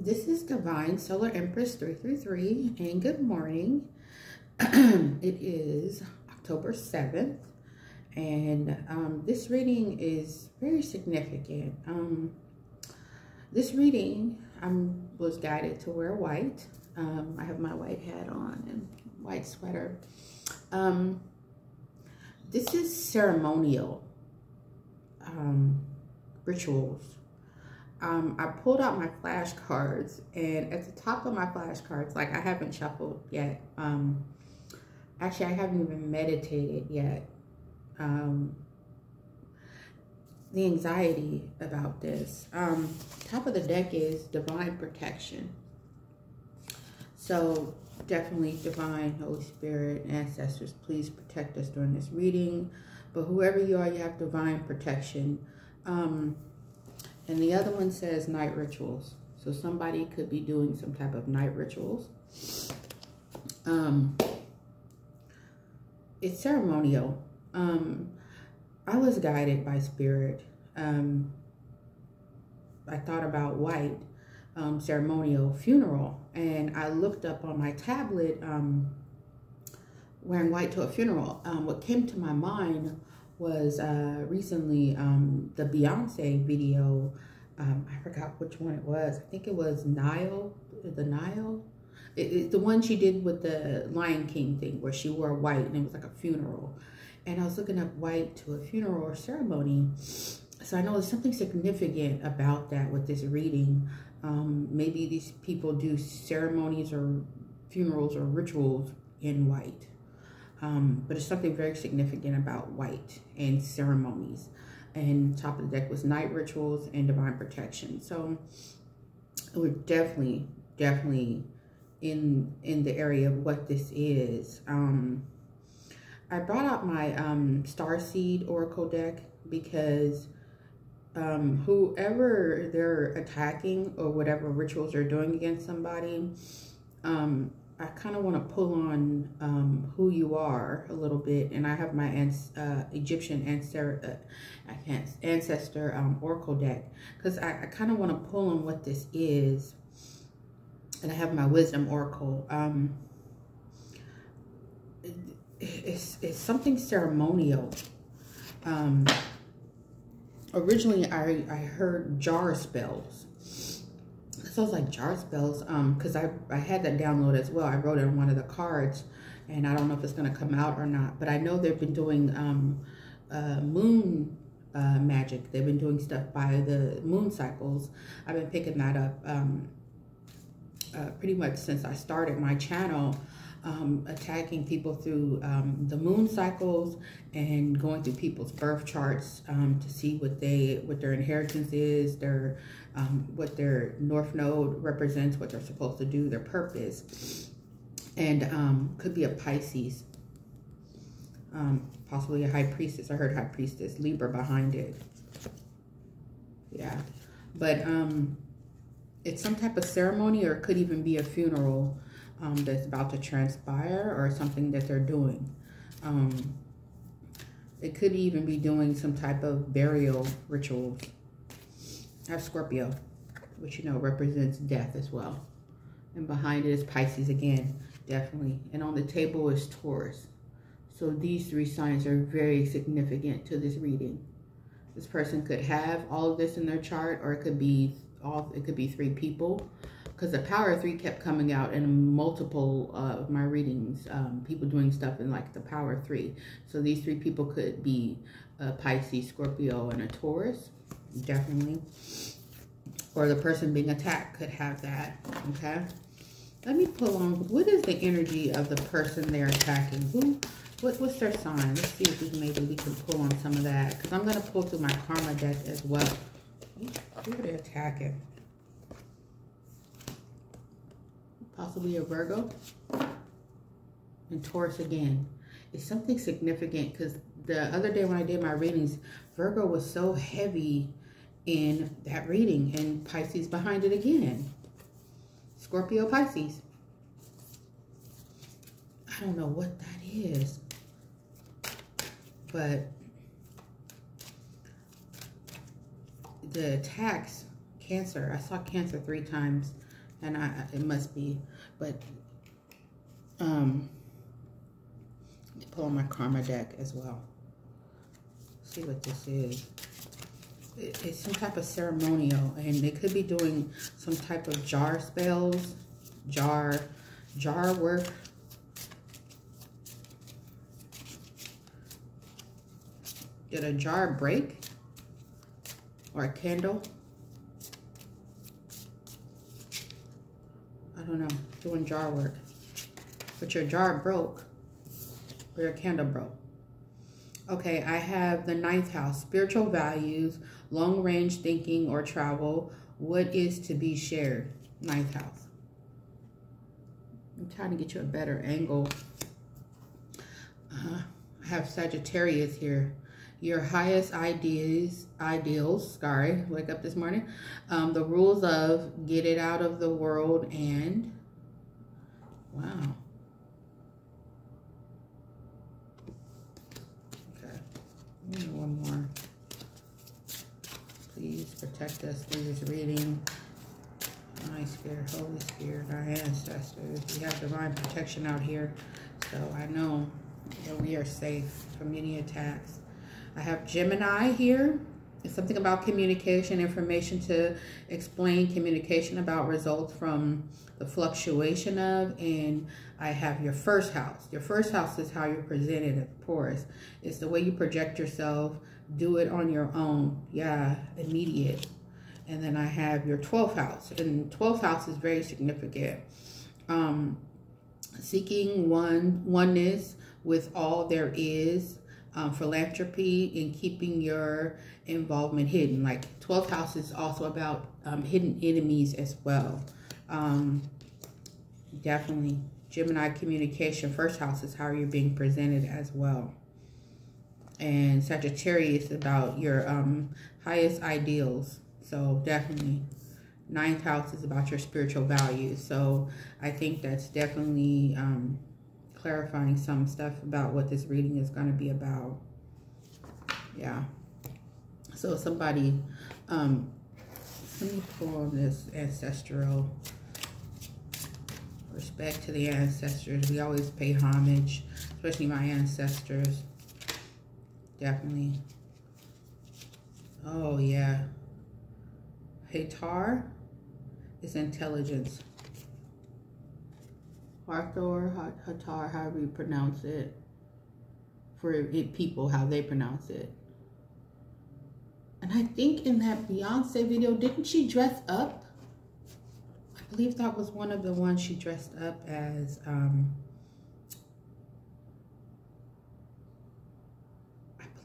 This is Divine Solar Empress 333 and good morning. it is October 7th and um, this reading is very significant. Um, this reading I was guided to wear white. Um, I have my white hat on and white sweater. Um, this is ceremonial um, rituals um, I pulled out my flashcards, and at the top of my flashcards, like I haven't shuffled yet. Um, actually, I haven't even meditated yet. Um, the anxiety about this. Um, top of the deck is divine protection. So definitely divine Holy Spirit ancestors, please protect us during this reading. But whoever you are, you have divine protection. Um, and the other one says night rituals. So somebody could be doing some type of night rituals. Um, it's ceremonial. Um, I was guided by spirit. Um, I thought about white, um, ceremonial funeral. And I looked up on my tablet, um, wearing white to a funeral. Um, what came to my mind was uh, recently um, the Beyonce video. Um, I forgot which one it was. I think it was Nile, the Nile. It, it, the one she did with the Lion King thing where she wore white and it was like a funeral. And I was looking up white to a funeral or ceremony. So I know there's something significant about that with this reading. Um, maybe these people do ceremonies or funerals or rituals in white. Um, but it's something very significant about white and ceremonies. And top of the deck was night rituals and divine protection. So we're definitely, definitely in in the area of what this is. Um, I brought out my um, Star Seed Oracle deck because um, whoever they're attacking or whatever rituals they're doing against somebody, um, I kind of want to pull on um, who you are a little bit, and I have my uh, Egyptian ancestor, uh, I can't ancestor um, oracle deck because I, I kind of want to pull on what this is, and I have my wisdom oracle. Um, it, it's it's something ceremonial. Um, originally, I I heard jar spells so it's like jar spells um because i i had that download as well. I wrote it on one of the cards and i don't know if it's going to come out or not but i know they've been doing um uh moon uh magic. They've been doing stuff by the moon cycles. I've been picking that up um uh, pretty much since i started my channel um, attacking people through um, the moon cycles and going through people's birth charts um, to see what they what their inheritance is, their um, what their north node represents, what they're supposed to do, their purpose, and um, could be a Pisces, um, possibly a high priestess. I heard high priestess, Libra behind it. Yeah, but um, it's some type of ceremony, or it could even be a funeral um, that's about to transpire, or something that they're doing. Um, it could even be doing some type of burial rituals. Have Scorpio, which, you know, represents death as well. And behind it is Pisces again, definitely. And on the table is Taurus. So these three signs are very significant to this reading. This person could have all of this in their chart, or it could be all. It could be three people, because the power of three kept coming out in multiple of my readings. Um, people doing stuff in like the power of three. So these three people could be a Pisces, Scorpio, and a Taurus definitely. Or the person being attacked could have that, okay? Let me pull on, what is the energy of the person they're attacking? Who, what, what's their sign? Let's see if we maybe we can pull on some of that. Because I'm going to pull through my karma deck as well. Who are they attacking? Possibly a Virgo. And Taurus again. It's something significant because the other day when I did my readings, Virgo was so heavy in that reading and Pisces behind it again. Scorpio Pisces. I don't know what that is. But the attacks Cancer. I saw Cancer three times, and I it must be, but um, pull on my karma deck as well. See what this is. It's some type of ceremonial, and they could be doing some type of jar spells, jar, jar work. Did a jar break? Or a candle? I don't know. Doing jar work. But your jar broke. Or your candle broke. Okay, I have the ninth house. Spiritual values, long range thinking or travel. What is to be shared? Ninth house. I'm trying to get you a better angle. Uh, I have Sagittarius here. Your highest ideas, ideals, sorry, wake up this morning. Um, the rules of get it out of the world and, wow. Okay, one more. Please protect us through this reading. My Spirit, Holy Spirit, our ancestors. We have divine protection out here. So I know that we are safe from any attacks. I have Gemini here. It's something about communication, information to explain communication about results from the fluctuation of. And I have your first house. Your first house is how you're presented at Taurus. It's the way you project yourself. Do it on your own. Yeah, immediate. And then I have your 12th house. And 12th house is very significant. Um, seeking one oneness with all there is. Um, philanthropy and keeping your involvement hidden. Like 12th house is also about um, hidden enemies as well. Um, definitely. Gemini communication, first house is how you're being presented as well. And Sagittarius about your um, highest ideals. So definitely ninth house is about your spiritual values. So I think that's definitely um, clarifying some stuff about what this reading is going to be about. Yeah. So somebody, um, let me pull on this ancestral respect to the ancestors. We always pay homage, especially my ancestors. Definitely. Oh, yeah. Hatar is intelligence. Arthur, Hatar, however you pronounce it. For it, people, how they pronounce it. And I think in that Beyonce video, didn't she dress up? I believe that was one of the ones she dressed up as. Um,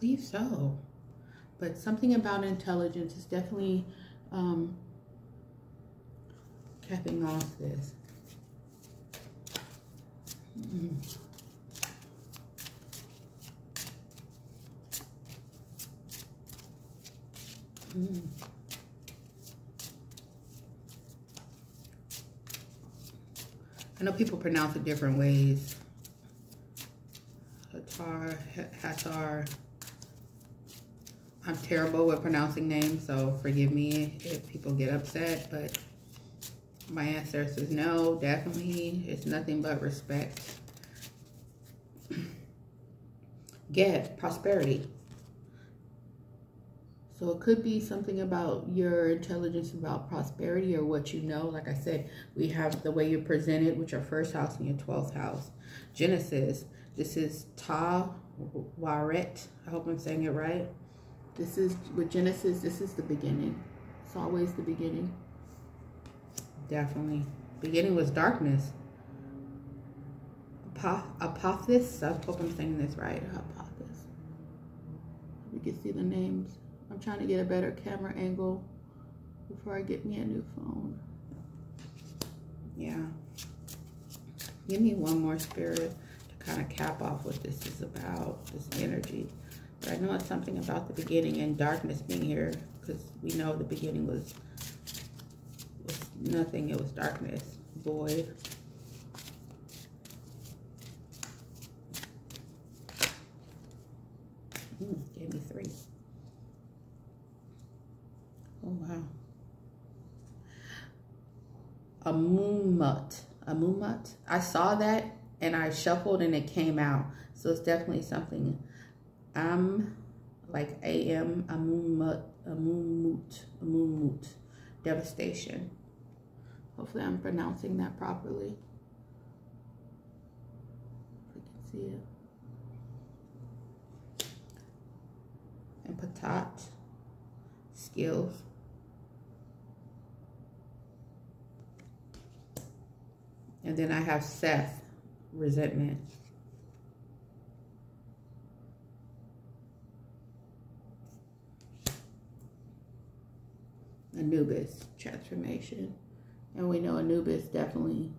believe so. But something about intelligence is definitely um, capping off this. Mm. Mm. I know people pronounce it different ways. Hatar, Hatar. I'm terrible with pronouncing names, so forgive me if people get upset, but my answer is no, definitely, it's nothing but respect. Get prosperity. So it could be something about your intelligence about prosperity or what you know. Like I said, we have the way you're presented with your first house and your 12th house. Genesis, this is Ta Waret. I hope I'm saying it right. This is, with Genesis, this is the beginning. It's always the beginning. Definitely. Beginning was darkness. Apophis. I hope I'm saying this right. Apophis. We can see the names. I'm trying to get a better camera angle before I get me a new phone. Yeah. Give me one more spirit to kind of cap off what this is about, this energy. I know it's something about the beginning and darkness being here because we know the beginning was, was nothing. It was darkness, void. Mm, gave me three. Oh, wow. Amumut. Amumut. I saw that and I shuffled and it came out. So it's definitely something. Um, like I'm Amumut, Amumut, Amumut. Devastation. Hopefully I'm pronouncing that properly. If we can see it. And Patat. Skills. And then I have Seth, resentment. Anubis, transformation. And we know Anubis definitely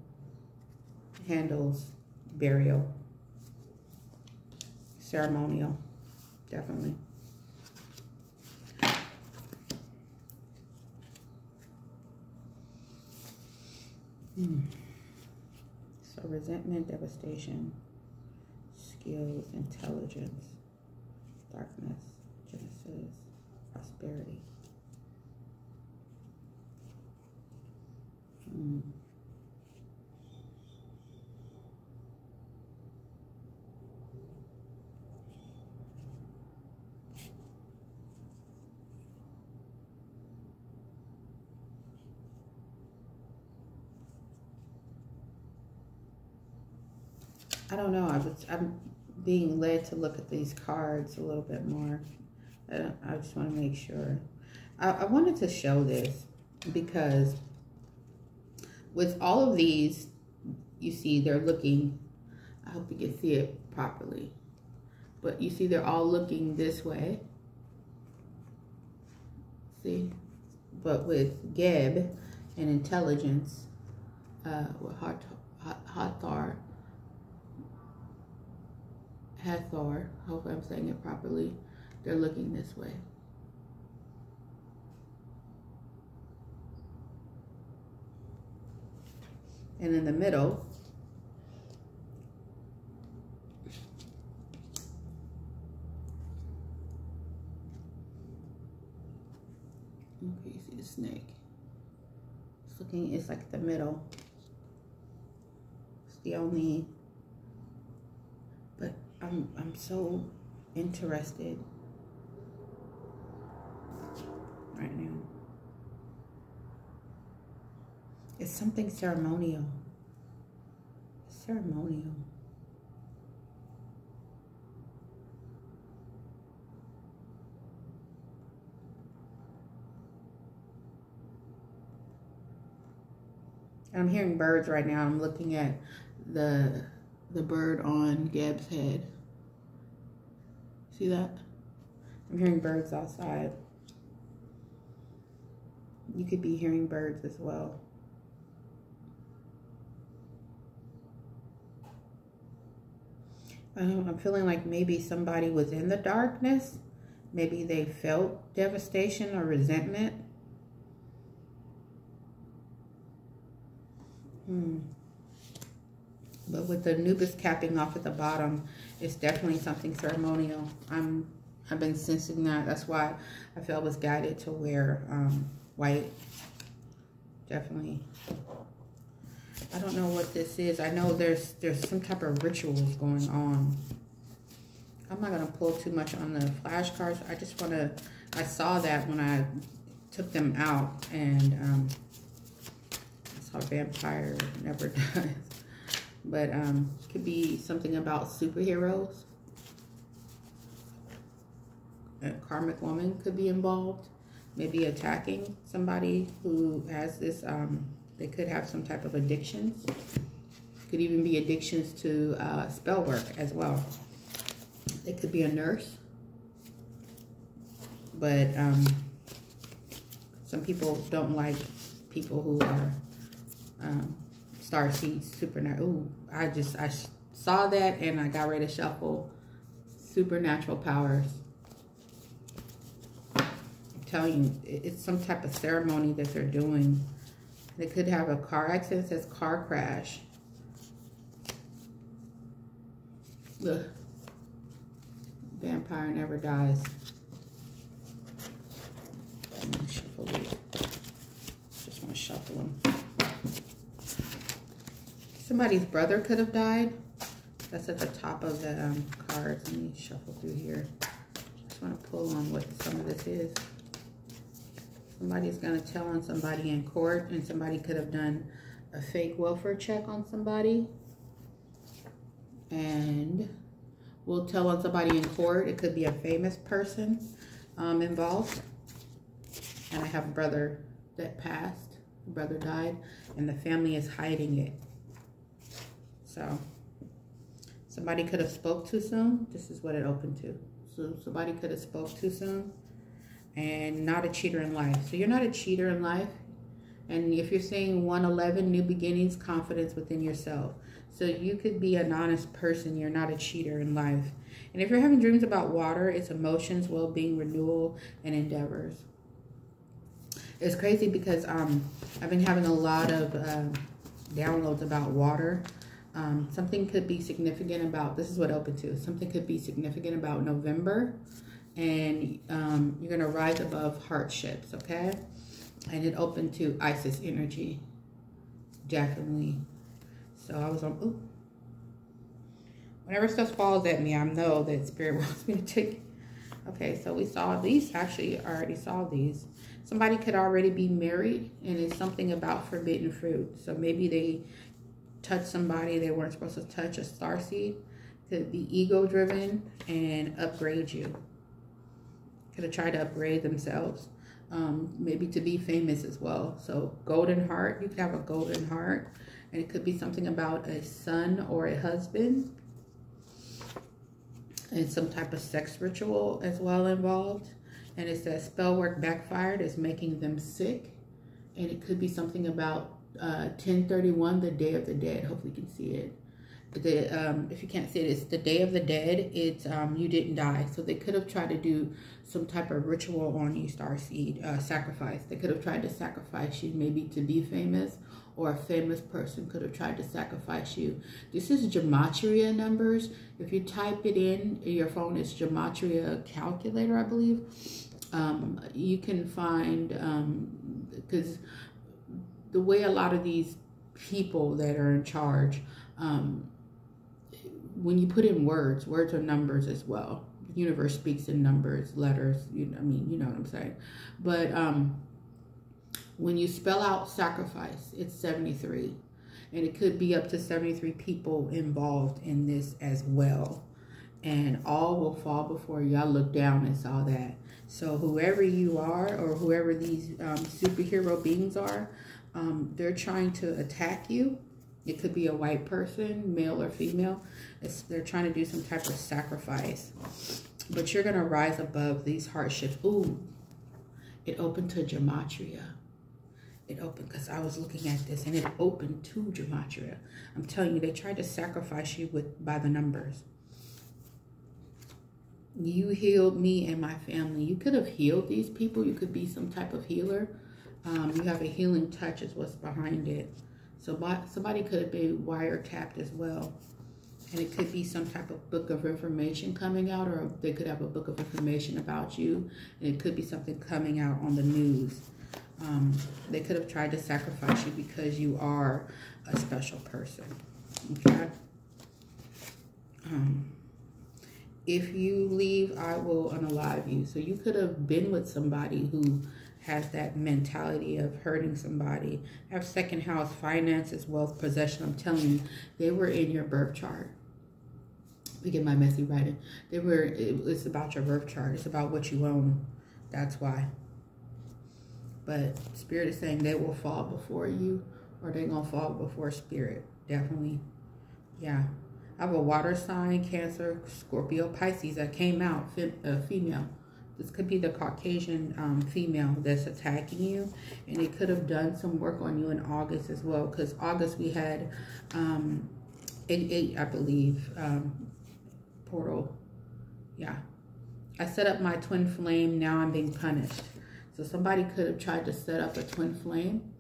handles burial, ceremonial, definitely. Hmm. So resentment, devastation, skills, intelligence, darkness, Genesis, prosperity. I don't know. I was I'm being led to look at these cards a little bit more. I, I just want to make sure. I, I wanted to show this because with all of these, you see they're looking, I hope you can see it properly, but you see they're all looking this way. See? But with Geb and intelligence, uh, with Hathor, Hathor, hope I'm saying it properly, they're looking this way. And in the middle, okay, see the snake. It's looking, it's like the middle. It's the only, but I'm, I'm so interested right now. It's something ceremonial. Ceremonial. I'm hearing birds right now. I'm looking at the the bird on Geb's head. See that? I'm hearing birds outside. You could be hearing birds as well. I'm feeling like maybe somebody was in the darkness. Maybe they felt devastation or resentment. Hmm. But with the Anubis capping off at the bottom, it's definitely something ceremonial. I'm, I've been sensing that. That's why I felt was guided to wear um, white. Definitely I don't know what this is. I know there's there's some type of rituals going on. I'm not going to pull too much on the flashcards. I just want to, I saw that when I took them out and um, I saw vampire never dies. But um, could be something about superheroes. A karmic woman could be involved. Maybe attacking somebody who has this um, they could have some type of addictions. Could even be addictions to uh, spell work as well. They could be a nurse. But um, some people don't like people who are um, star seeds, supernatural. Ooh, I just, I saw that and I got ready to shuffle supernatural powers. I'm telling you, it's some type of ceremony that they're doing they could have a car accident. It says car crash. Ugh. Vampire never dies. Just want to shuffle them. Somebody's brother could have died. That's at the top of the um, cards. Let me shuffle through here. Just want to pull on what some of this is. Somebody's going to tell on somebody in court, and somebody could have done a fake welfare check on somebody. And we'll tell on somebody in court. It could be a famous person um, involved. And I have a brother that passed. brother died, and the family is hiding it. So somebody could have spoke too soon. This is what it opened to. So somebody could have spoke too soon and not a cheater in life. So you're not a cheater in life. And if you're saying 111, new beginnings, confidence within yourself. So you could be an honest person. You're not a cheater in life. And if you're having dreams about water, it's emotions, well-being, renewal, and endeavors. It's crazy because um, I've been having a lot of uh, downloads about water. Um, something could be significant about, this is what open to, something could be significant about November and um, you're going to rise above hardships, okay? And it opened to Isis energy, definitely. So I was on, ooh. Whenever stuff falls at me, I know that Spirit wants me to take Okay, so we saw these. Actually, I already saw these. Somebody could already be married, and it's something about forbidden fruit. So maybe they touch somebody they weren't supposed to touch, a star seed. Could be ego driven and upgrade you. Could have tried to upgrade themselves. Um, maybe to be famous as well. So golden heart, you could have a golden heart. And it could be something about a son or a husband. And some type of sex ritual as well involved. And it says spell work backfired is making them sick. And it could be something about uh, 1031, the Day of the Dead. Hopefully you can see it. The, um, if you can't see it, it's the Day of the Dead. It's um, you didn't die. So they could have tried to do some type of ritual on you, Starseed, uh, sacrifice. They could have tried to sacrifice you maybe to be famous or a famous person could have tried to sacrifice you. This is gematria numbers. If you type it in, your phone is gematria calculator, I believe. Um, you can find, because um, the way a lot of these people that are in charge, um, when you put in words, words are numbers as well. Universe speaks in numbers, letters. You know, I mean, you know what I'm saying. But um, when you spell out sacrifice, it's 73, and it could be up to 73 people involved in this as well. And all will fall before you. all look down and saw that. So whoever you are, or whoever these um, superhero beings are, um, they're trying to attack you. It could be a white person, male or female. It's, they're trying to do some type of sacrifice. But you're going to rise above these hardships. Ooh, it opened to gematria. It opened because I was looking at this and it opened to gematria. I'm telling you, they tried to sacrifice you with by the numbers. You healed me and my family. You could have healed these people. You could be some type of healer um, you have a healing touch is what's behind it. So somebody could have been wiretapped as well. And it could be some type of book of information coming out or they could have a book of information about you. And it could be something coming out on the news. Um, they could have tried to sacrifice you because you are a special person. Okay? Um, if you leave, I will unalive you. So you could have been with somebody who has that mentality of hurting somebody. Have second house, finances, wealth, possession. I'm telling you, they were in your birth chart. Forget my messy writing. They were. It's about your birth chart. It's about what you own. That's why. But spirit is saying they will fall before you, or they're gonna fall before spirit. Definitely. Yeah. I have a water sign, Cancer, Scorpio, Pisces that came out, uh, female this could be the Caucasian um, female that's attacking you. And it could have done some work on you in August as well. Because August we had um, 88, I believe, um, portal. Yeah. I set up my twin flame. Now I'm being punished. So somebody could have tried to set up a twin flame.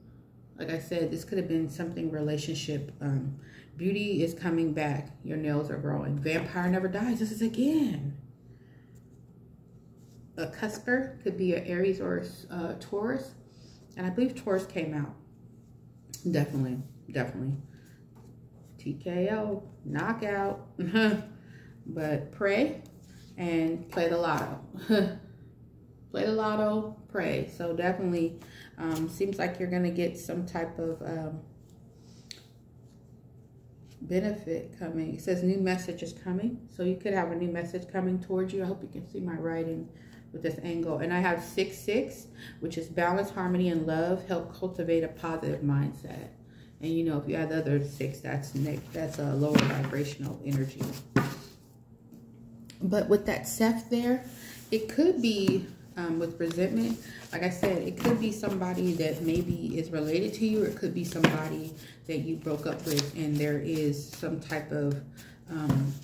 Like I said, this could have been something relationship. Um, beauty is coming back. Your nails are growing. Vampire never dies. This is again a cusper, could be an Aries or a uh, Taurus. And I believe Taurus came out. Definitely, definitely. TKO, knockout. but pray and play the lotto. play the lotto, pray. So definitely um, seems like you're going to get some type of um, benefit coming. It says new message is coming. So you could have a new message coming towards you. I hope you can see my writing with this angle. And I have 6-6, which is balance, harmony, and love. Help cultivate a positive mindset. And you know, if you add the other six, that's that's a lower vibrational energy. But with that Seth there, it could be um, with resentment. Like I said, it could be somebody that maybe is related to you, or it could be somebody that you broke up with, and there is some type of um,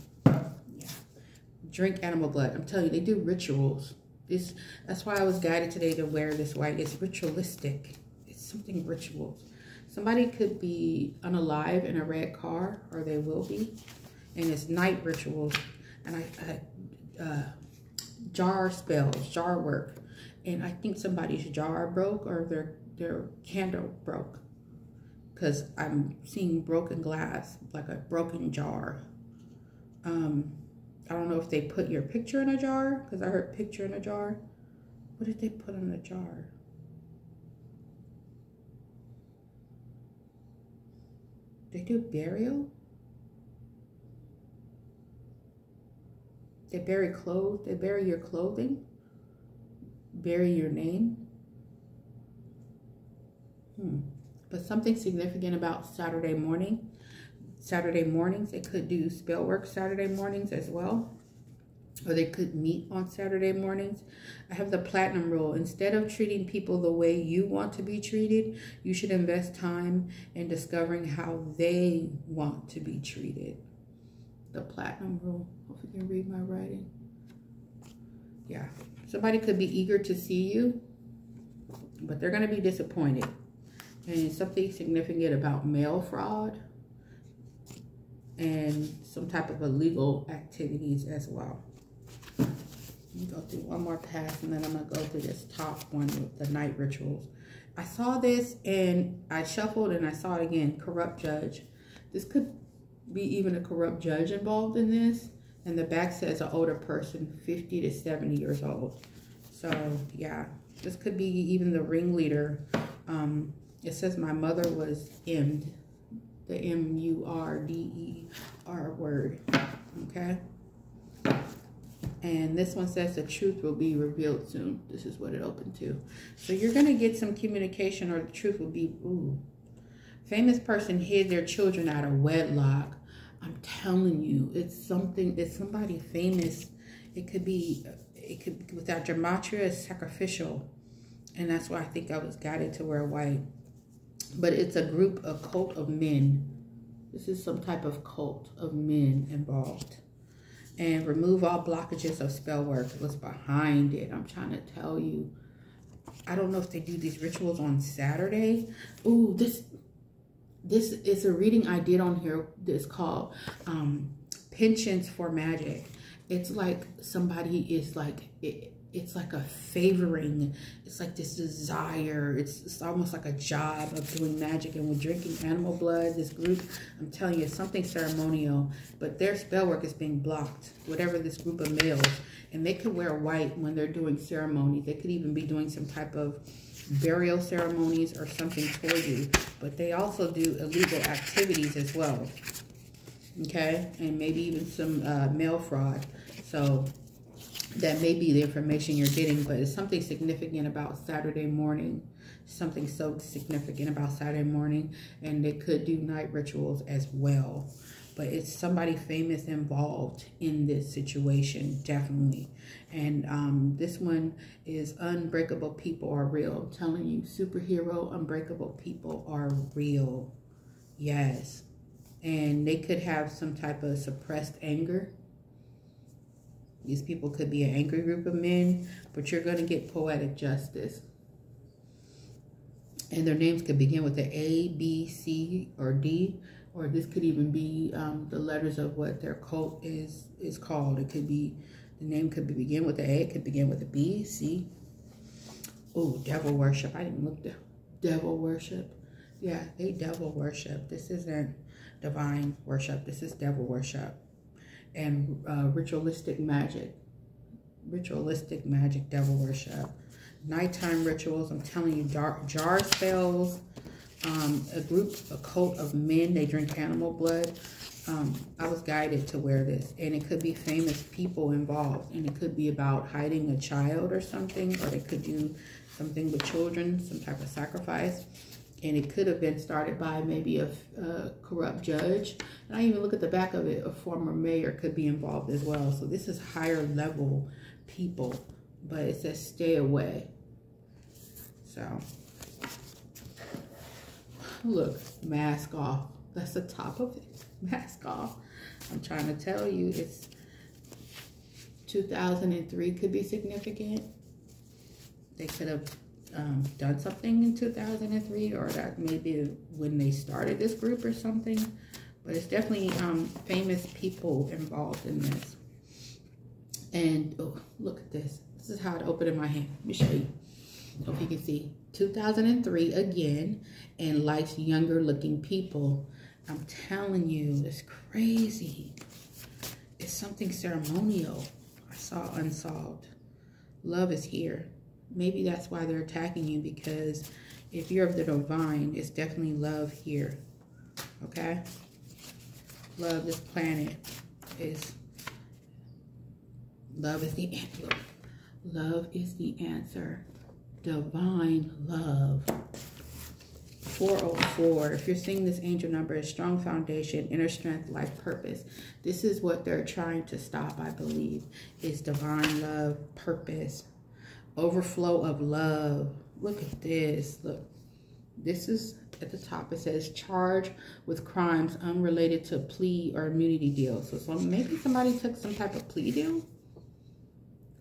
drink animal blood. I'm telling you, they do rituals. This that's why I was guided today to wear this white. It's ritualistic. It's something ritual. Somebody could be unalive in a red car, or they will be, and it's night rituals. And I, I uh, jar spells, jar work, and I think somebody's jar broke or their their candle broke, because I'm seeing broken glass, like a broken jar. Um, I don't know if they put your picture in a jar, because I heard picture in a jar. What did they put in a jar? They do burial? They bury clothes. They bury your clothing. Bury your name. Hmm. But something significant about Saturday morning. Saturday mornings. They could do spell work Saturday mornings as well. Or they could meet on Saturday mornings. I have the platinum rule. Instead of treating people the way you want to be treated, you should invest time in discovering how they want to be treated. The platinum rule. Hope you can read my writing. Yeah. Somebody could be eager to see you, but they're going to be disappointed. And something significant about mail fraud and some type of illegal activities as well. Let me go through one more pass and then I'm going to go through this top one with the night rituals. I saw this and I shuffled and I saw it again. Corrupt judge. This could be even a corrupt judge involved in this. And the back says an older person, 50 to 70 years old. So, yeah, this could be even the ringleader. Um, it says my mother was M, the M-U-R-D-E-R word, okay? And this one says the truth will be revealed soon. This is what it opened to. So you're going to get some communication or the truth will be, ooh. Famous person hid their children out of wedlock I'm telling you, it's something, it's somebody famous. It could be, it could, without gematria, it's sacrificial. And that's why I think I was guided to wear white. But it's a group, a cult of men. This is some type of cult of men involved. And remove all blockages of spell work. What's behind it? I'm trying to tell you. I don't know if they do these rituals on Saturday. Ooh, this this is a reading I did on here that's called um, Penchants for Magic. It's like somebody is like, it, it's like a favoring. It's like this desire. It's, it's almost like a job of doing magic. And we're drinking animal blood, this group, I'm telling you, something ceremonial. But their spell work is being blocked. Whatever this group of males. And they could wear white when they're doing ceremonies. They could even be doing some type of burial ceremonies or something for you. But they also do illegal activities as well. Okay? And maybe even some uh, mail fraud. So that may be the information you're getting, but it's something significant about Saturday morning. Something so significant about Saturday morning. And they could do night rituals as well. But it's somebody famous involved in this situation, definitely. And um, this one is Unbreakable People Are Real. I'm telling you, superhero, unbreakable people are real. Yes. And they could have some type of suppressed anger. These people could be an angry group of men, but you're going to get poetic justice. And their names could begin with the A, B, C, or D, or this could even be um, the letters of what their cult is is called. It could be the name could be begin with the A, it could begin with a B, C. Oh, devil worship. I didn't look the devil worship. Yeah, they devil worship. This isn't divine worship. This is devil worship and uh, ritualistic magic. Ritualistic magic, devil worship. Nighttime rituals. I'm telling you, dark jar spells. Um, a group, a cult of men. They drink animal blood. Um, I was guided to wear this. And it could be famous people involved. And it could be about hiding a child or something. Or they could do something with children, some type of sacrifice and it could have been started by maybe a, a, corrupt judge. And I even look at the back of it, a former mayor could be involved as well. So this is higher level people, but it says stay away. So, look, mask off. That's the top of it, mask off. I'm trying to tell you, it's 2003 could be significant. They could have um, done something in 2003 or that maybe when they started this group or something. But it's definitely um, famous people involved in this. And oh, look at this. This is how it opened in my hand. Let me show you. Hope you can see. 2003 again and likes younger looking people. I'm telling you, it's crazy. It's something ceremonial. I saw unsolved. Love is here maybe that's why they're attacking you because if you're of the divine, it's definitely love here. Okay? Love this planet is love is the answer. Love is the answer. Divine love. 404. If you're seeing this angel number, is strong foundation, inner strength, life purpose. This is what they're trying to stop, I believe, is divine love, purpose, overflow of love. Look at this. Look, this is at the top. It says charged with crimes unrelated to plea or immunity deal. So, so maybe somebody took some type of plea deal.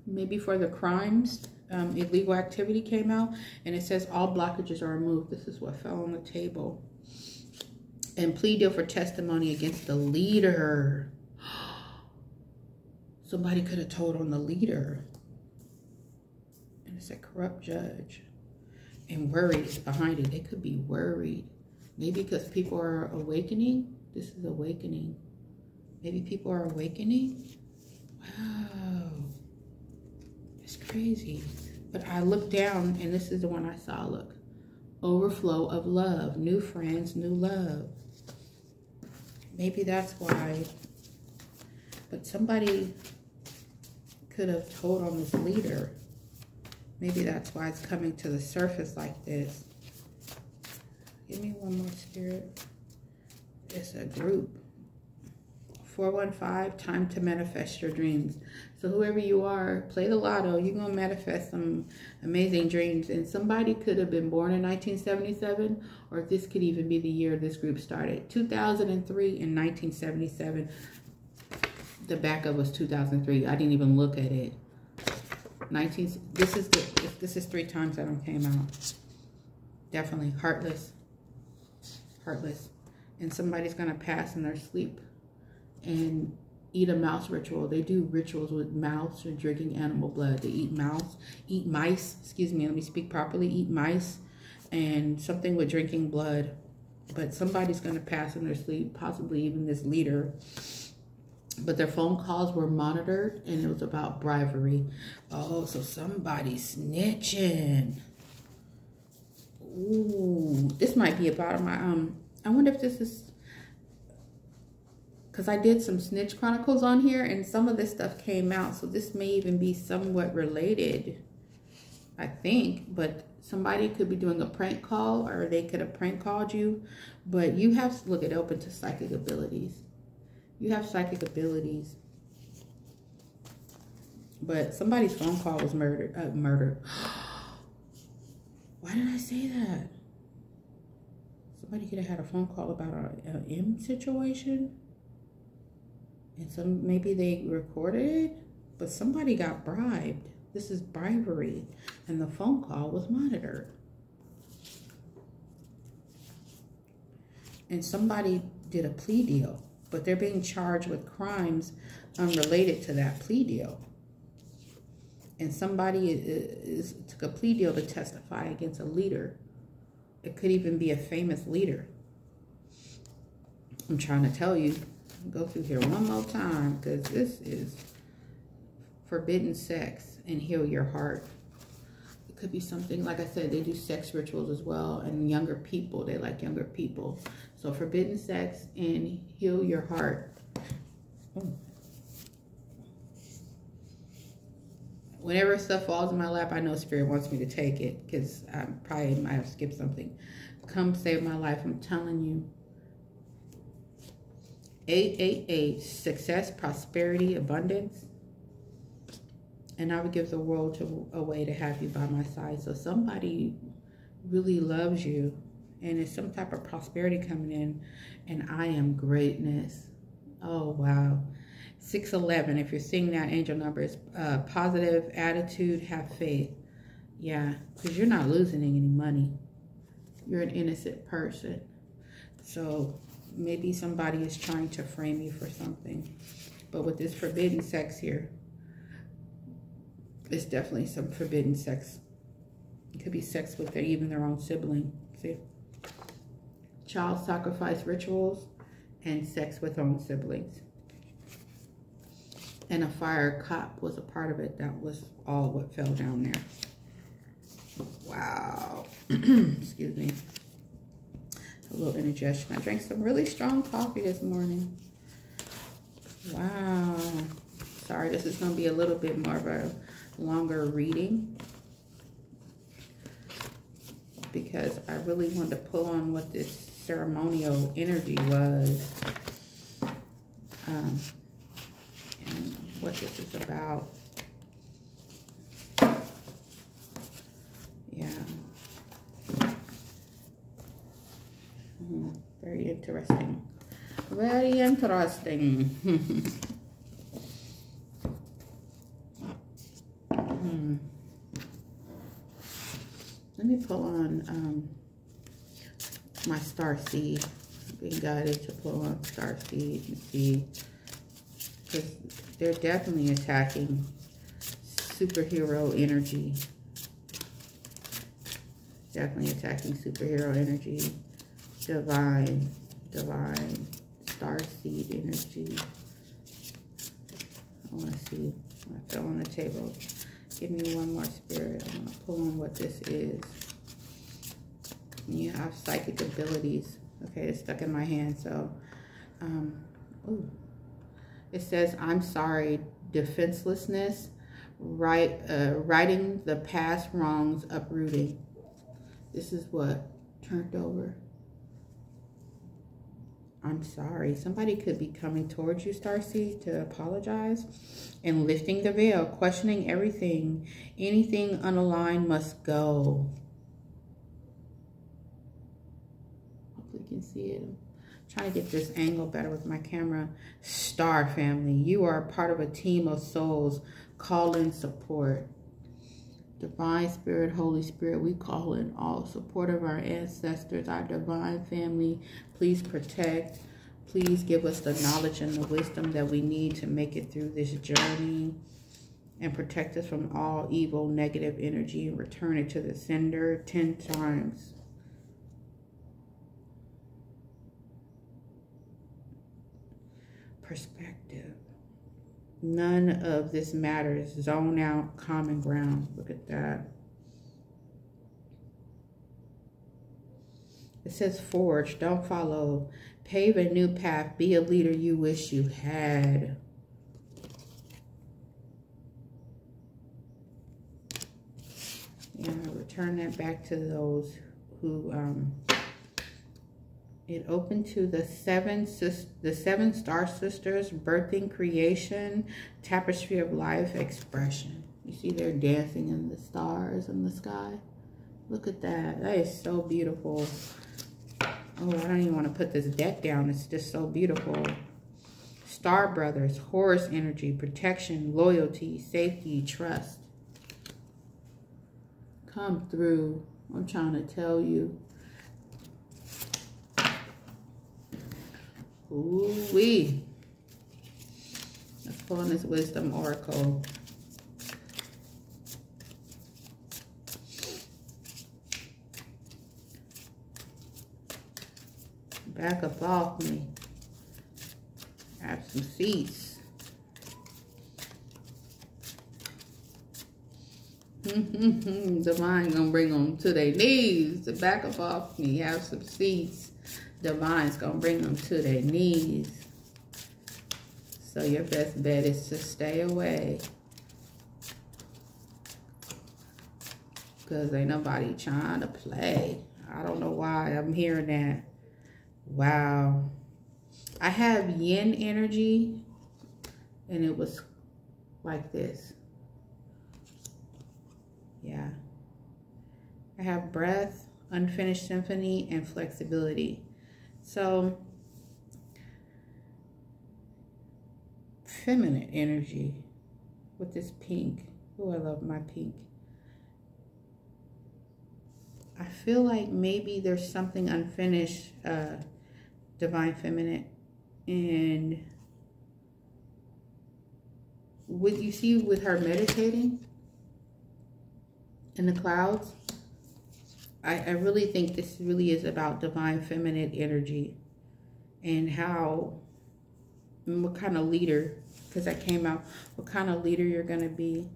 Maybe for the crimes, um, illegal activity came out. And it says all blockages are removed. This is what fell on the table. And plea deal for testimony against the leader. Somebody could have told on the leader. It's a corrupt judge. And worried is behind it. They could be worried. Maybe because people are awakening. This is awakening. Maybe people are awakening. Wow. It's crazy. But I look down and this is the one I saw. Look. Overflow of love. New friends, new love. Maybe that's why. But somebody could have told on this leader Maybe that's why it's coming to the surface like this. Give me one more spirit. It's a group. 415, time to manifest your dreams. So whoever you are, play the lotto. You're going to manifest some amazing dreams. And somebody could have been born in 1977, or this could even be the year this group started. 2003 and 1977. The backup was 2003. I didn't even look at it. 19, this is the, this is three times that one came out. Definitely heartless, heartless. And somebody's to pass in their sleep and eat a mouse ritual. They do rituals with mouse or drinking animal blood. They eat mouse, eat mice, excuse me, let me speak properly, eat mice and something with drinking blood. But somebody's to pass in their sleep, possibly even this leader but their phone calls were monitored and it was about bribery. Oh, so somebody snitching. Ooh, this might be about my, um, I wonder if this is, because I did some snitch chronicles on here and some of this stuff came out. So this may even be somewhat related, I think, but somebody could be doing a prank call or they could have prank called you, but you have to look at open to psychic abilities. You have psychic abilities. But somebody's phone call was murdered. Uh, murdered. Why did I say that? Somebody could have had a phone call about a, a M situation. And some maybe they recorded it, but somebody got bribed. This is bribery. And the phone call was monitored. And somebody did a plea deal but they're being charged with crimes um, unrelated to that plea deal. And somebody is, took a plea deal to testify against a leader. it could even be a famous leader. I'm trying to tell you, go through here one more time because this is forbidden sex and heal your heart. It could be something, like I said, they do sex rituals as well. And younger people, they like younger people. So forbidden sex and heal your heart. Whenever stuff falls in my lap, I know Spirit wants me to take it because I probably might have skipped something. Come save my life. I'm telling you. 888, success, prosperity, abundance. And I would give the world to, a way to have you by my side. So somebody really loves you and it's some type of prosperity coming in and I am greatness. Oh, wow. 611, if you're seeing that angel number, is uh, positive attitude, have faith. Yeah, because you're not losing any money. You're an innocent person. So maybe somebody is trying to frame you for something. But with this forbidden sex here, it's definitely some forbidden sex. It could be sex with their, even their own sibling. See? Child sacrifice rituals and sex with own siblings. And a fire cop was a part of it. That was all what fell down there. Wow. Excuse me a little indigestion. I drank some really strong coffee this morning. Wow. Sorry, this is going to be a little bit more of a longer reading because I really wanted to pull on what this ceremonial energy was um, and what this is about. Yeah. Very interesting. Very interesting. hmm. Let me pull on um, my star seed. Being guided to pull on star seed and see. Because they're definitely attacking superhero energy. Definitely attacking superhero energy divine, divine star seed energy. I want to see. I fell on the table. Give me one more spirit. I'm going to pull on what this is. You have psychic abilities. Okay, it's stuck in my hand. So, um, ooh. It says, I'm sorry, defenselessness, right, uh, righting the past wrongs, uprooting. This is what turned over. I'm sorry. Somebody could be coming towards you, Starseed, to apologize and lifting the veil, questioning everything. Anything unaligned must go. I'm trying to get this angle better with my camera. Star family, you are part of a team of souls. Call in support. Divine Spirit, Holy Spirit, we call in all support of our ancestors, our divine family. Please protect. Please give us the knowledge and the wisdom that we need to make it through this journey and protect us from all evil, negative energy and return it to the sender 10 times. Perspective. None of this matters. Zone out, common ground. Look at that. It says forge, don't follow. Pave a new path. Be a leader you wish you had. Yeah, return that back to those who um, it opened to the seven the seven star sisters, birthing creation, tapestry of life, expression. You see they're dancing in the stars in the sky. Look at that. That is so beautiful. Oh, I don't even want to put this deck down. It's just so beautiful. Star Brothers, Horus energy, protection, loyalty, safety, trust. Come through. I'm trying to tell you. Ooh-wee. Let's pull on this Wisdom Oracle. Back up off me. Have some seats. Divine gonna bring them to their knees. To back up off me. Have some seats. Divine's gonna bring them to their knees. So your best bet is to stay away. Because ain't nobody trying to play. I don't know why I'm hearing that. Wow. I have yin energy. And it was like this. Yeah. I have breath, unfinished symphony, and flexibility. So, feminine energy with this pink. Oh, I love my pink. I feel like maybe there's something unfinished, uh, divine feminine, and with you see with her meditating in the clouds, I, I really think this really is about divine feminine energy and how, and what kind of leader, because I came out, what kind of leader you're going to be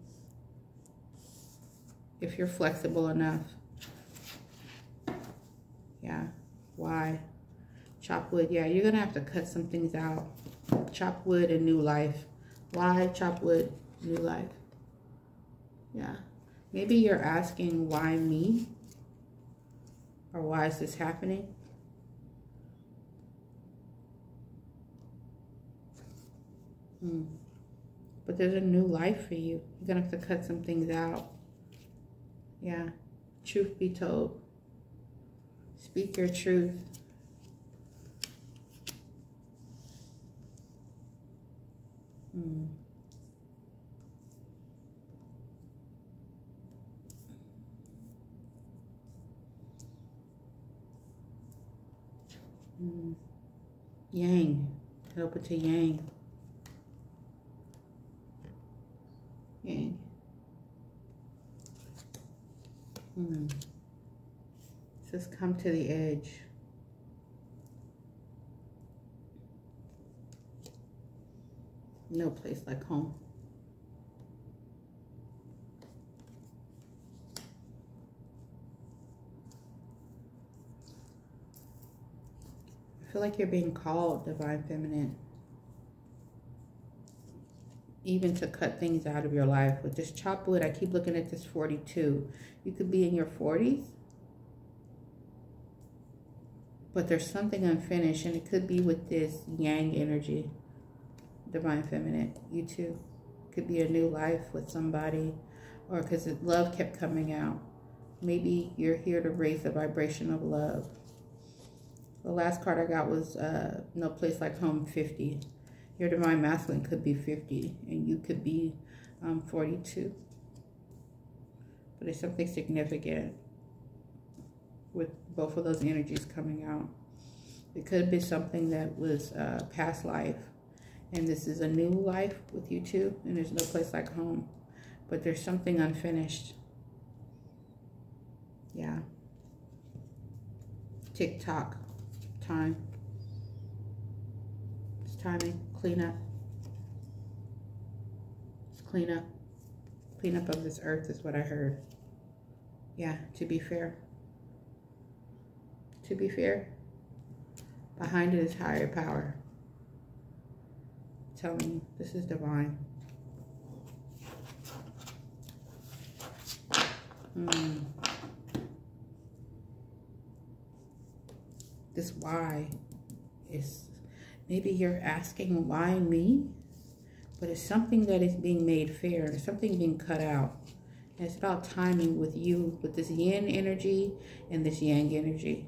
if you're flexible enough. Yeah, why? Chop wood, yeah, you're going to have to cut some things out. Chop wood and new life. Why chop wood, new life? Yeah. Maybe you're asking why me? Or why is this happening? Hmm. But there's a new life for you. You're going to have to cut some things out. Yeah. Truth be told. Speak your truth. Hmm. Yang. Help it to Yang. Yang. Hmm. Just come to the edge. No place like home. Feel like you're being called divine feminine. Even to cut things out of your life. With this chop wood, I keep looking at this 42. You could be in your 40s. But there's something unfinished. And it could be with this yang energy. Divine feminine. You too. Could be a new life with somebody. Or because love kept coming out. Maybe you're here to raise the vibration of love. The last card I got was uh, No Place Like Home 50. Your Divine Masculine could be 50 and you could be um, 42. But it's something significant with both of those energies coming out. It could be something that was uh, past life and this is a new life with you two and there's no place like home. But there's something unfinished. Yeah. Tick tock time. It's timing. Clean up. It's clean up. Clean up of this earth is what I heard. Yeah, to be fair. To be fair. Behind it is higher power. Tell me, this is divine. Hmm. This why is maybe you're asking why me, but it's something that is being made fair, something being cut out. And it's about timing with you, with this yin energy and this yang energy.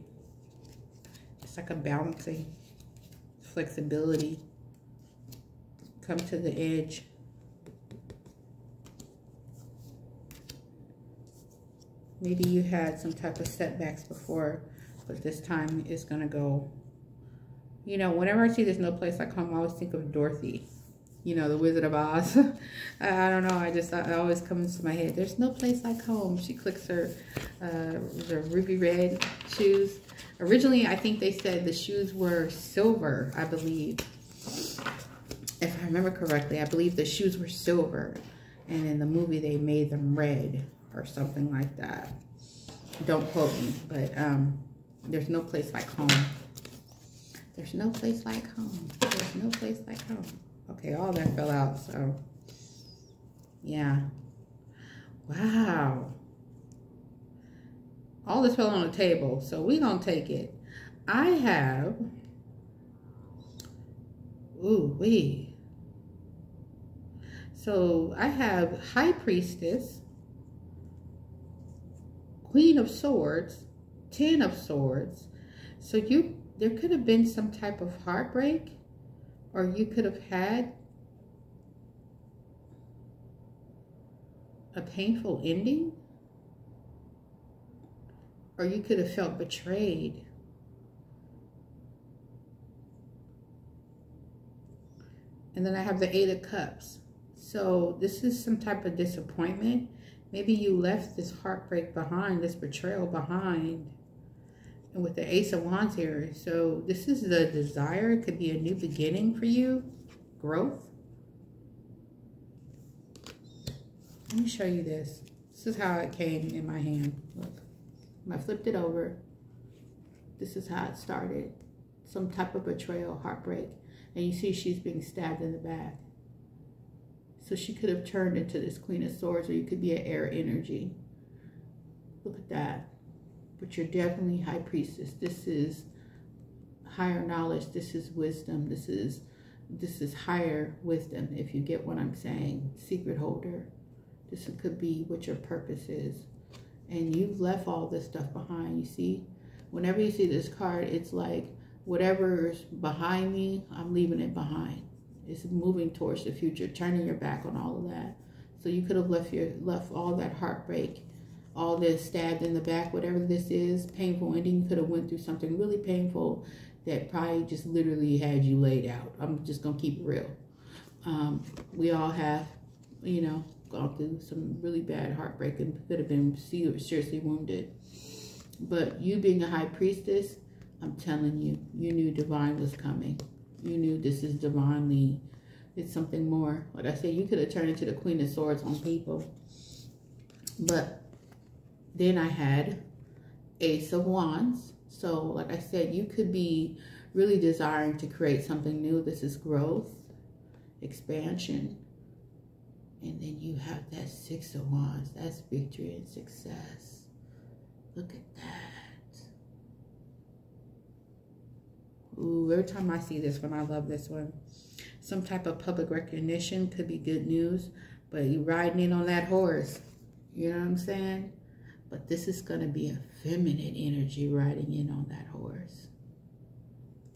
It's like a balancing, flexibility. Come to the edge. Maybe you had some type of setbacks before but this time it's gonna go. You know, whenever I see there's no place like home, I always think of Dorothy. you know, the Wizard of Oz. I don't know. I just, it always comes to my head. There's no place like home. She clicks her, uh, ruby red shoes. Originally, I think they said the shoes were silver, I believe. If I remember correctly, I believe the shoes were silver. And in the movie, they made them red or something like that. Don't quote me, but um, there's no place like home. There's no place like home. There's no place like home. Okay, all that fell out, so yeah. Wow. All this fell on the table, so we gonna take it. I have, ooh, we. So I have High Priestess, Queen of Swords, Ten of Swords. So you, there could have been some type of heartbreak or you could have had a painful ending, or you could have felt betrayed. And then I have the Eight of Cups. So this is some type of disappointment. Maybe you left this heartbreak behind, this betrayal behind and with the Ace of Wands here. So this is the desire. It could be a new beginning for you. Growth. Let me show you this. This is how it came in my hand. Look. I flipped it over. This is how it started. Some type of betrayal, heartbreak. And you see she's being stabbed in the back. So she could have turned into this Queen of Swords or you could be an air energy. Look at that but you're definitely high priestess. This is higher knowledge. This is wisdom. This is this is higher wisdom, if you get what I'm saying. Secret holder. This could be what your purpose is. And you've left all this stuff behind. You see, whenever you see this card, it's like whatever's behind me, I'm leaving it behind. It's moving towards the future, turning your back on all of that. So you could have left your left all that heartbreak all this stabbed in the back, whatever this is, painful ending. Could have went through something really painful that probably just literally had you laid out. I'm just going to keep it real. Um, we all have, you know, gone through some really bad heartbreak and could have been seriously wounded. But you being a high priestess, I'm telling you, you knew divine was coming. You knew this is divinely, it's something more. Like I said, you could have turned into the Queen of Swords on people. But then I had Ace of Wands. So like I said, you could be really desiring to create something new. This is growth, expansion. And then you have that Six of Wands. That's victory and success. Look at that. Ooh, every time I see this one, I love this one. Some type of public recognition could be good news, but you're riding in on that horse. You know what I'm saying? But this is going to be a feminine energy riding in on that horse.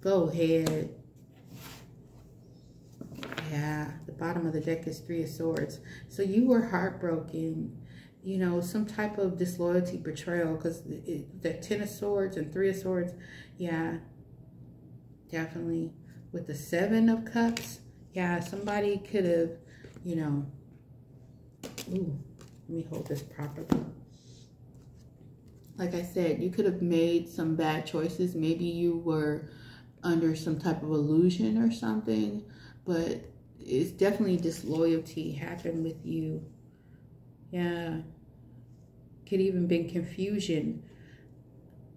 Go ahead. Yeah, the bottom of the deck is Three of Swords. So you were heartbroken, you know, some type of disloyalty, betrayal, because the Ten of Swords and Three of Swords, yeah, definitely. With the Seven of Cups, yeah, somebody could have, you know, ooh, let me hold this properly like I said, you could have made some bad choices. Maybe you were under some type of illusion or something, but it's definitely disloyalty happened with you. Yeah. Could even been confusion,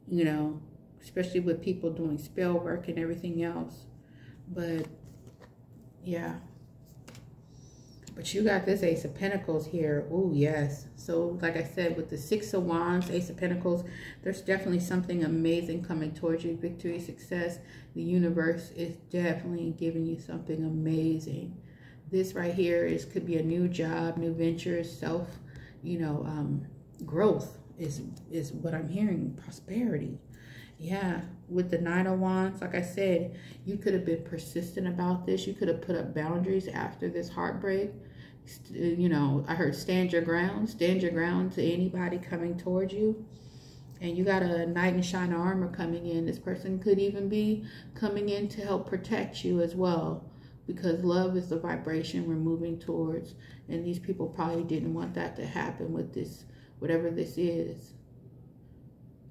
you know, especially with people doing spell work and everything else. But yeah. But you got this Ace of Pentacles here. Oh, yes. So, like I said, with the Six of Wands, Ace of Pentacles, there's definitely something amazing coming towards you. Victory, success. The universe is definitely giving you something amazing. This right here is could be a new job, new ventures, self, you know, um, growth is, is what I'm hearing. Prosperity. Yeah, with the Nine of Wands, like I said, you could have been persistent about this. You could have put up boundaries after this heartbreak. You know, I heard stand your ground. Stand your ground to anybody coming towards you. And you got a knight in shining armor coming in. This person could even be coming in to help protect you as well. because love is the vibration we're moving towards and these people probably didn't want that to happen with this whatever this is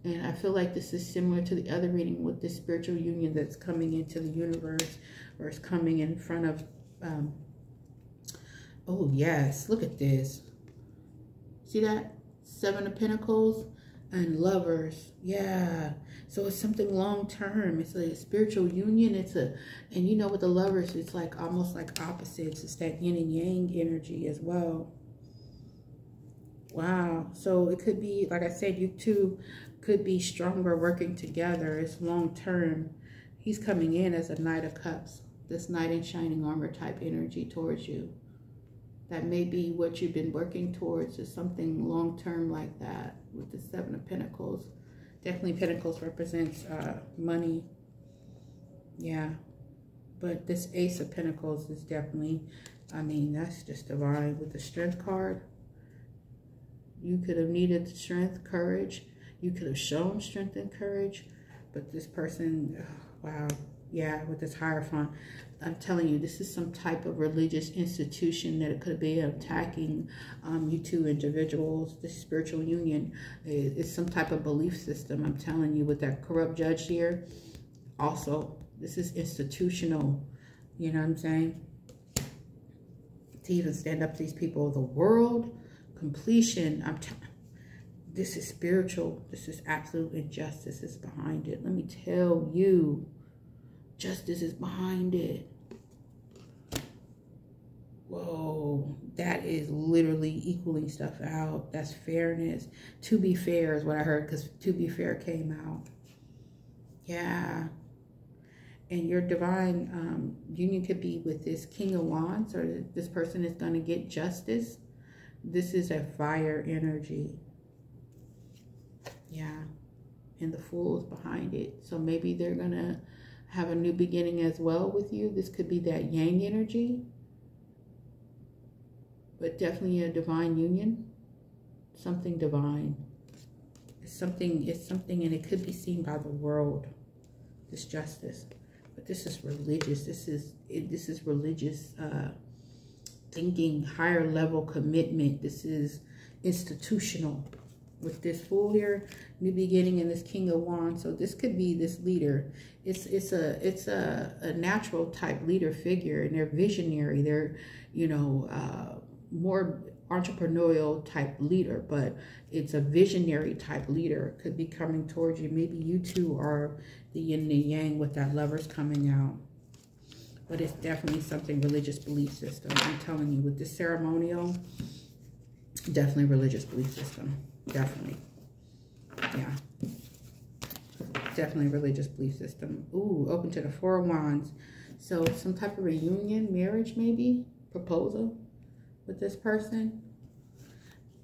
and i feel like this is similar to the other reading with this spiritual union that's coming into the universe or is coming in front of um oh yes look at this. See that? Seven of pentacles and lovers. Yeah. So it's something long term it's a spiritual union. It's a and you know with the lovers it's like almost like opposites. It's that yin and yang energy as well. Wow. So it could be like i said you two could be stronger working together. It's long term he's coming in as a knight of cups. This knight in shining armor type energy towards you. That may be what you've been working towards is something long term like that with the seven of pentacles. Definitely pentacles represents uh, money. Yeah. But this ace of pentacles is definitely i mean that's just divine with the strength card. You could have needed strength courage you could have shown strength and courage but this person wow yeah with this hierophant I'm telling you, this is some type of religious institution that it could be attacking um, you two individuals. This spiritual union is, is some type of belief system. I'm telling you, with that corrupt judge here, also, this is institutional. You know what I'm saying? To even stand up to these people, the world, completion. I'm telling this is spiritual. This is absolute injustice is behind it. Let me tell you, justice is behind it. Whoa, that is literally equaling stuff out. That's fairness. To be fair is what I heard because to be fair came out. Yeah. And your divine um, union could be with this King of Wands or this person is going to get justice. This is a fire energy. Yeah. And the Fool is behind it. So maybe they're to have a new beginning as well with you. This could be that Yang energy but definitely a divine union, something divine. It's something, it's something, and it could be seen by the world, this justice. But this is religious. This is, it, this is religious uh, thinking, higher level commitment. This is institutional with this fool here, new beginning, and this king of wands. So this could be this leader. It's it's a it's a, a natural type leader figure, and they're visionary. They're you know uh, more entrepreneurial type leader, but it's a visionary type leader could be coming towards you. Maybe you two are the yin and the yang with that lovers coming out. But it's definitely something religious belief system. I'm telling you, with the ceremonial, definitely religious belief system. Definitely. Yeah. Definitely religious belief system. Ooh, open to the Four of Wands. So some type of reunion, marriage maybe, proposal with this person.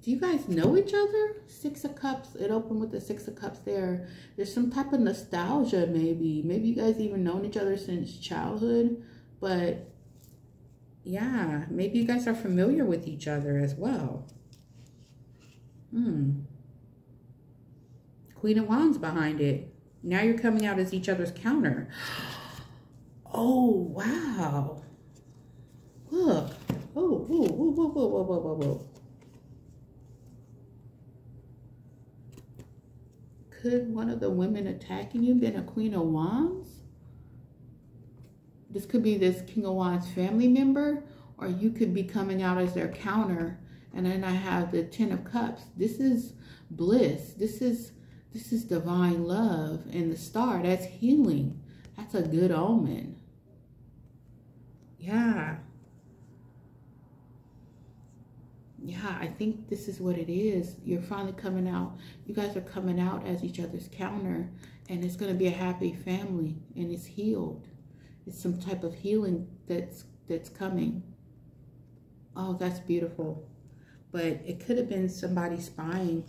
Do you guys know each other? Six of Cups. It opened with the Six of Cups there. There's some type of nostalgia maybe. Maybe you guys even known each other since childhood. But yeah, maybe you guys are familiar with each other as well. Hmm. Queen of Wands behind it. Now you're coming out as each other's counter. Oh, wow. Look. Oh, whoa, whoa, whoa, whoa, whoa, whoa, whoa. Could one of the women attacking you been a Queen of Wands? This could be this King of Wands family member, or you could be coming out as their counter. And then I have the Ten of Cups. This is bliss. This is this is divine love. And the star, that's healing. That's a good omen. Yeah. yeah, I think this is what it is. You're finally coming out. You guys are coming out as each other's counter, and it's going to be a happy family, and it's healed. It's some type of healing that's that's coming. Oh, that's beautiful. But it could have been somebody spying,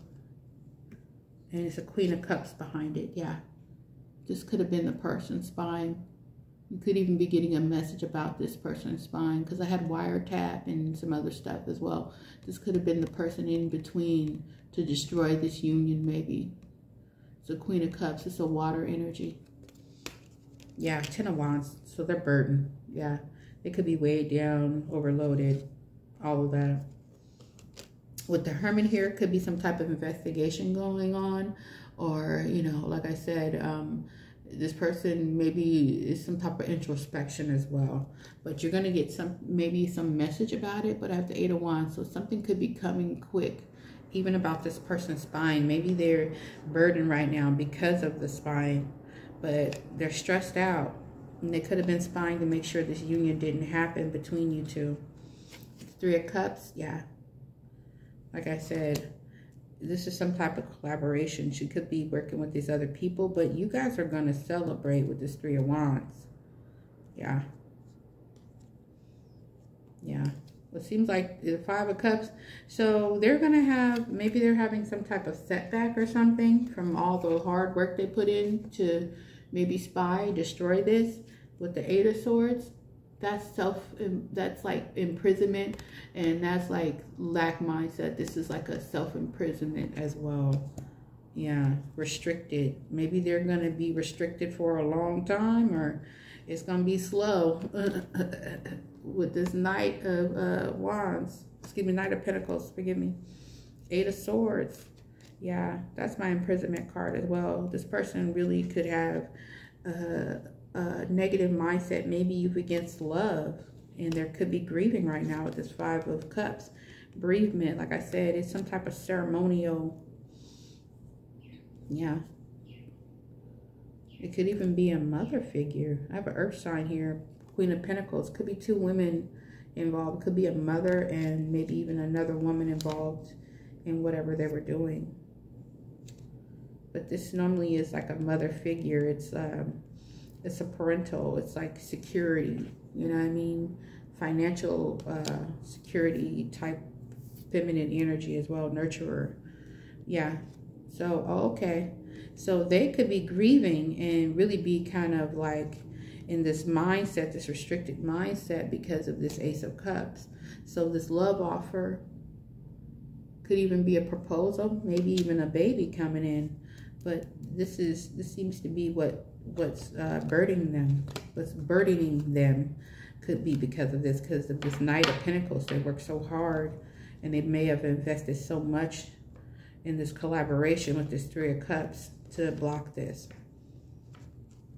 and it's a Queen of Cups behind it. Yeah, this could have been the person spying. You could even be getting a message about this person spying because I had wiretap and some other stuff as well. This could have been the person in between to destroy this union maybe. It's a Queen of Cups. It's a water energy. Yeah, Ten of Wands. So they're burdened. Yeah. It could be weighed down, overloaded, all of that. With the Hermit here, could be some type of investigation going on. Or, you know, like I said, um, this person maybe is some type of introspection as well. But you're going to get some, maybe some message about it. But I have the Eight of Wands. So something could be coming quick even about this person's spine. Maybe they're burdened right now because of the spine, but they're stressed out. And they could have been spying to make sure this union didn't happen between you two. Three of Cups, yeah. Like I said, this is some type of collaboration. She could be working with these other people, but you guys are going to celebrate with this Three of Wands. Yeah. Yeah it seems like the five of cups so they're gonna have maybe they're having some type of setback or something from all the hard work they put in to maybe spy destroy this with the eight of swords that's self that's like imprisonment and that's like lack mindset. This is like a self imprisonment as well. Yeah restricted. Maybe they're gonna be restricted for a long time or it's gonna be slow with this Knight of uh, Wands, excuse me, Knight of Pentacles, forgive me, Eight of Swords. Yeah, that's my imprisonment card as well. This person really could have a, negative mindset, maybe you've against love, and there could be grieving right now with this Five of Cups. Bereavement, like I said, it's some type of ceremonial, yeah. It could even be a mother figure. I have an earth sign here, Queen of Pentacles. Could be two women involved. Could be a mother and maybe even another woman involved in whatever they were doing. But this normally is like a mother figure. It's um, it's a parental. It's like security. You know what I mean? Financial uh, security type feminine energy as well. Nurturer. Yeah. So, oh, okay. So they could be grieving and really be kind of like in this mindset, this restricted mindset because of this Ace of Cups. So this love offer could even be a proposal, maybe even a baby coming in. But this is this seems to be what what's uh, burdening them, what's burdening them could be because of this, because of this Knight of Pentacles. They work so hard and they may have invested so much in this collaboration with this Three of Cups to block this.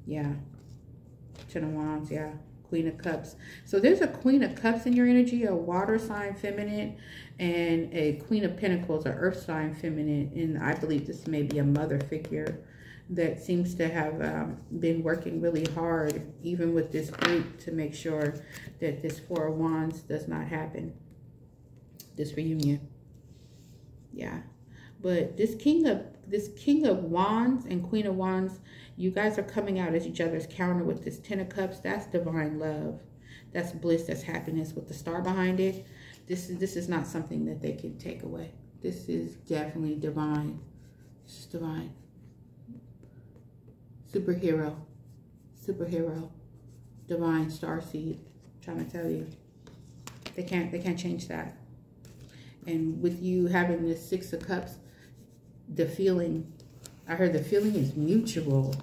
Yeah. Ten of Wands, yeah. Queen of Cups. So there's a Queen of Cups in your energy, a water sign feminine, and a Queen of Pentacles, an earth sign feminine. And I believe this may be a mother figure that seems to have um, been working really hard, even with this group, to make sure that this Four of Wands does not happen. This reunion. Yeah. But this King of this King of Wands and Queen of Wands, you guys are coming out as each other's counter with this Ten of Cups. That's divine love. That's bliss. That's happiness with the star behind it. This is this is not something that they can take away. This is definitely divine. This is divine. Superhero. Superhero. Divine star seed. Trying to tell you. They can't they can't change that. And with you having this Six of Cups, the feeling, I heard the feeling is mutual.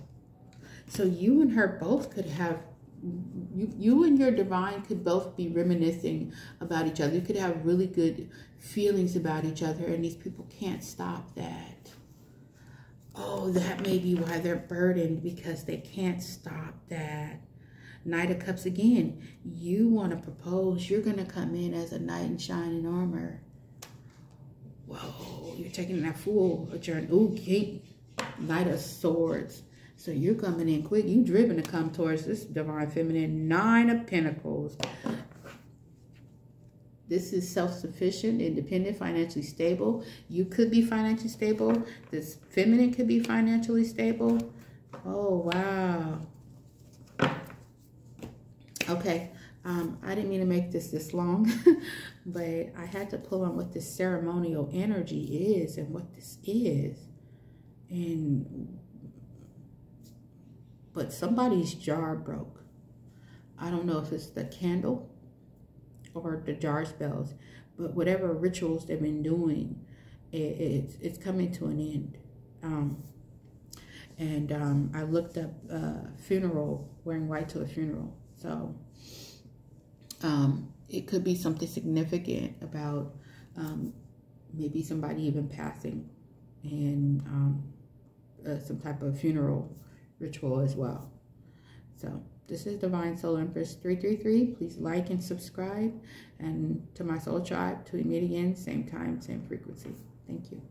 So you and her both could have, you, you and your divine could both be reminiscing about each other. You could have really good feelings about each other and these people can't stop that. Oh, that may be why they're burdened because they can't stop that. Knight of Cups again. You want to propose. You're going to come in as a knight in shining armor. Whoa, you're taking that fool a journey. Ooh, King, Knight of Swords. So you're coming in quick. You're driven to come towards this divine feminine. Nine of Pentacles. This is self-sufficient, independent, financially stable. You could be financially stable. This feminine could be financially stable. Oh, wow. Okay. Um, I didn't mean to make this this long, but I had to pull on what this ceremonial energy is and what this is. And, but somebody's jar broke. I don't know if it's the candle or the jar spells, but whatever rituals they've been doing, it, it's, it's coming to an end. Um, and um, I looked up uh, funeral, wearing white to a funeral. So Um, it could be something significant about um, maybe somebody even passing and um, uh, some type of funeral ritual as well. So this is Divine Soul Empress 333. Please like and subscribe. And to my soul tribe, we meet again, same time, same frequency. Thank you.